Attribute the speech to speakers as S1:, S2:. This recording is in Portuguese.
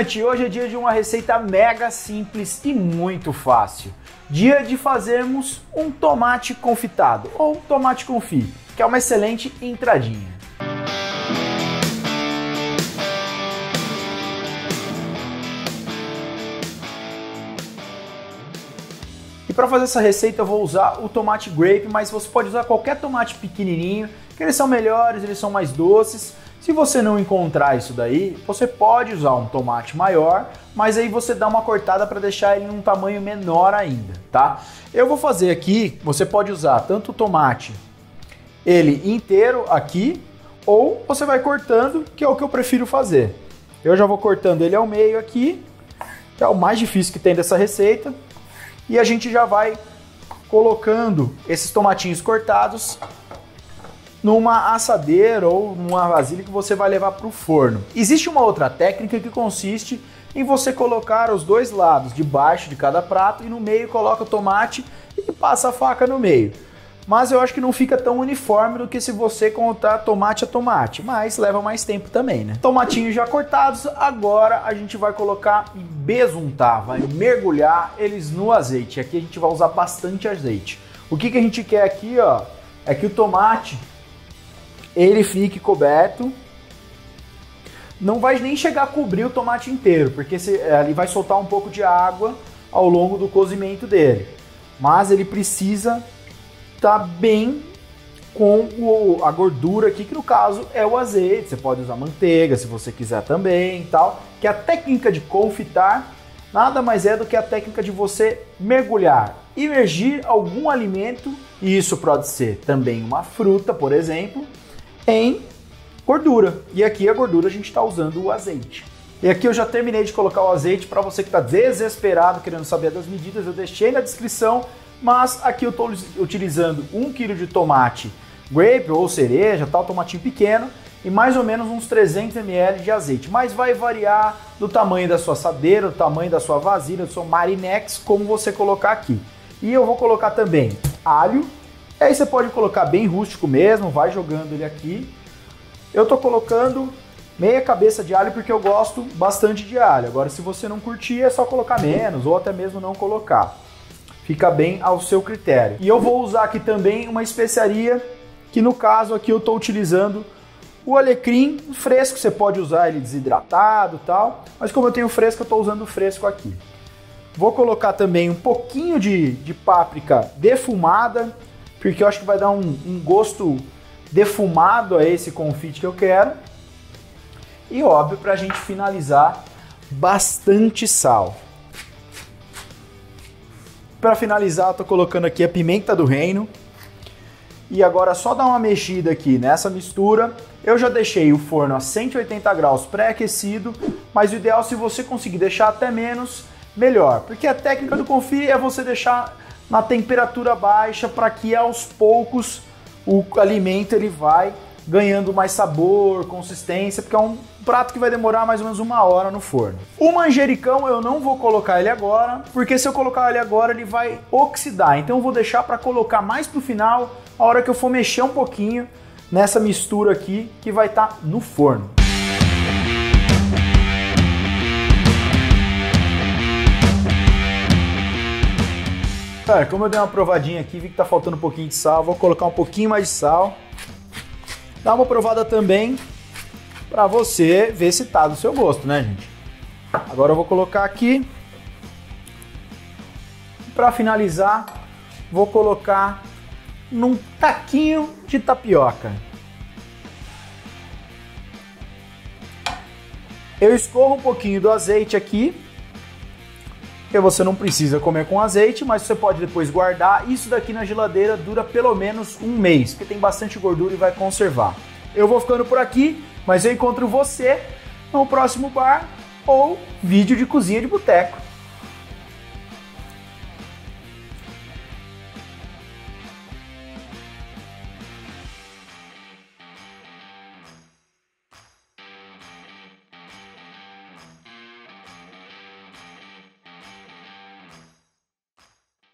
S1: Estudante, hoje é dia de uma receita mega simples e muito fácil. Dia de fazermos um tomate confitado ou tomate confit, que é uma excelente entradinha. E para fazer essa receita eu vou usar o tomate grape, mas você pode usar qualquer tomate pequenininho, que eles são melhores, eles são mais doces. Se você não encontrar isso daí, você pode usar um tomate maior, mas aí você dá uma cortada para deixar ele num tamanho menor ainda, tá? Eu vou fazer aqui, você pode usar tanto o tomate ele inteiro aqui, ou você vai cortando, que é o que eu prefiro fazer. Eu já vou cortando ele ao meio aqui, que é o mais difícil que tem dessa receita, e a gente já vai colocando esses tomatinhos cortados numa assadeira ou numa vasilha que você vai levar para o forno. Existe uma outra técnica que consiste em você colocar os dois lados debaixo de cada prato e no meio coloca o tomate e passa a faca no meio. Mas eu acho que não fica tão uniforme do que se você contar tomate a tomate, mas leva mais tempo também, né? Tomatinhos já cortados, agora a gente vai colocar e besuntar, vai mergulhar eles no azeite. Aqui a gente vai usar bastante azeite. O que, que a gente quer aqui, ó, é que o tomate ele fique coberto. Não vai nem chegar a cobrir o tomate inteiro, porque se, é, ele vai soltar um pouco de água ao longo do cozimento dele. Mas ele precisa estar tá bem com o, a gordura aqui, que no caso é o azeite. Você pode usar manteiga se você quiser também tal. Que a técnica de confitar nada mais é do que a técnica de você mergulhar, imergir algum alimento, e isso pode ser também uma fruta, por exemplo, em gordura. E aqui a gordura a gente está usando o azeite. E aqui eu já terminei de colocar o azeite para você que está desesperado querendo saber das medidas, eu deixei na descrição, mas aqui eu estou utilizando 1 kg de tomate grape ou cereja, tal, tomatinho pequeno, e mais ou menos uns 300 ml de azeite, mas vai variar do tamanho da sua assadeira, do tamanho da sua vasilha, do seu marinex, como você colocar aqui. E eu vou colocar também alho, e aí você pode colocar bem rústico mesmo, vai jogando ele aqui. Eu tô colocando meia cabeça de alho porque eu gosto bastante de alho. Agora, se você não curtir, é só colocar menos ou até mesmo não colocar. Fica bem ao seu critério. E eu vou usar aqui também uma especiaria que no caso aqui eu estou utilizando o alecrim fresco, você pode usar ele desidratado tal, mas como eu tenho fresco, eu estou usando fresco aqui. Vou colocar também um pouquinho de, de páprica defumada, porque eu acho que vai dar um, um gosto defumado a esse confite que eu quero. E óbvio, para a gente finalizar, bastante sal. Para finalizar, estou colocando aqui a pimenta do reino. E agora só dar uma mexida aqui nessa mistura. Eu já deixei o forno a 180 graus pré-aquecido, mas o ideal se você conseguir deixar até menos, melhor. Porque a técnica do confit é você deixar na temperatura baixa para que aos poucos o alimento ele vai ganhando mais sabor, consistência, porque é um prato que vai demorar mais ou menos uma hora no forno. O manjericão eu não vou colocar ele agora, porque se eu colocar ele agora ele vai oxidar. Então eu vou deixar para colocar mais pro final, a hora que eu for mexer um pouquinho nessa mistura aqui que vai estar tá no forno. Cara, como eu dei uma provadinha aqui, vi que tá faltando um pouquinho de sal, vou colocar um pouquinho mais de sal. Dá uma provada também para você ver se tá do seu gosto, né, gente? Agora eu vou colocar aqui. Para finalizar, vou colocar num taquinho de tapioca. Eu escorro um pouquinho do azeite aqui porque você não precisa comer com azeite, mas você pode depois guardar. Isso daqui na geladeira dura pelo menos um mês, porque tem bastante gordura e vai conservar. Eu vou ficando por aqui, mas eu encontro você no próximo bar ou vídeo de cozinha de boteco.